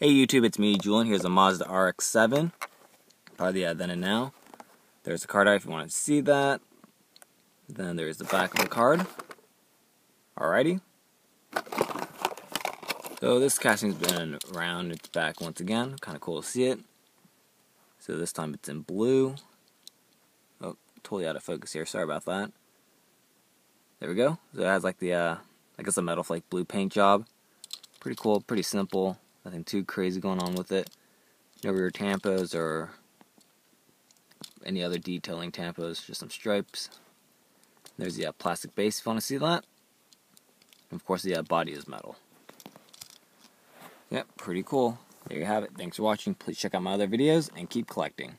Hey YouTube, it's me, Julian. Here's a Mazda RX-7. Part of the then and now. There's the card if you want to see that. Then there's the back of the card. Alrighty. So this casting's been around. It's back once again. Kind of cool to see it. So this time it's in blue. Oh, totally out of focus here. Sorry about that. There we go. So it has like the, uh, I guess a metal flake blue paint job. Pretty cool, pretty simple. Nothing too crazy going on with it. No rear tampos or any other detailing tampos, just some stripes. There's the uh, plastic base if you want to see that. And of course the uh, body is metal. Yep, pretty cool. There you have it. Thanks for watching. Please check out my other videos and keep collecting.